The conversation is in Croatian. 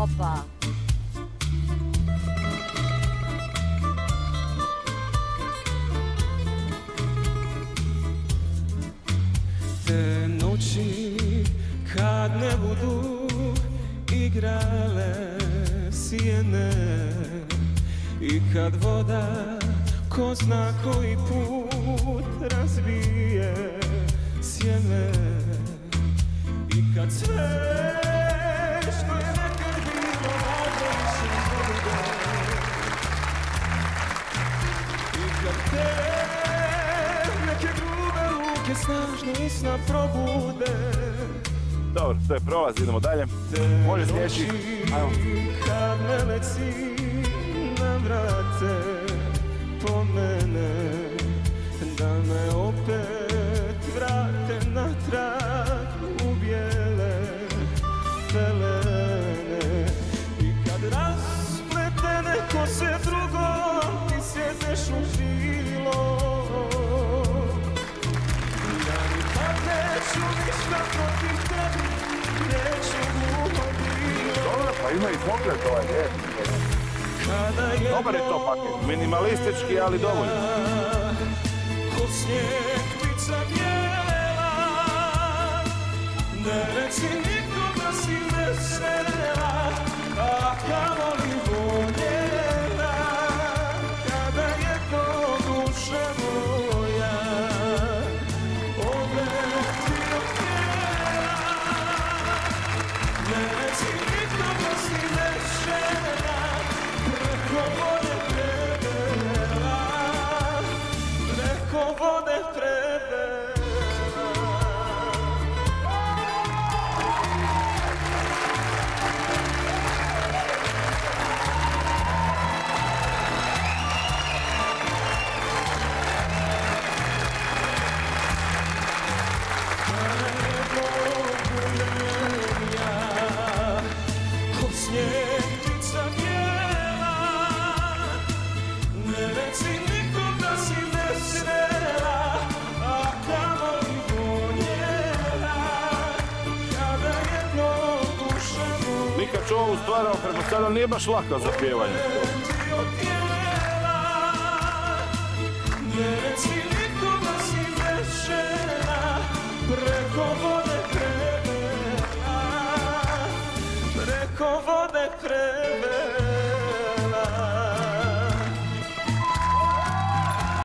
Opa. Te noći kad ne budu igrale sjene I kad voda ko zna koji put razbije sjeme I kad sve te neke grube ruke snažno isna probude Dobro, to je prolaz, idemo dalje. Može sljedeći. Ajmo. Kad meleci nam vrate pa ima i pokret ovaj, je. Dobar je to paket, minimalistički, ali dovoljno. Ko snijeg ptica bijela Ne reci nikom da si vesela A kamoli voljela ću ovo stvarao, pretpostavljam nije baš lako za pjevanje. Preko vode prevela Preko vode prevela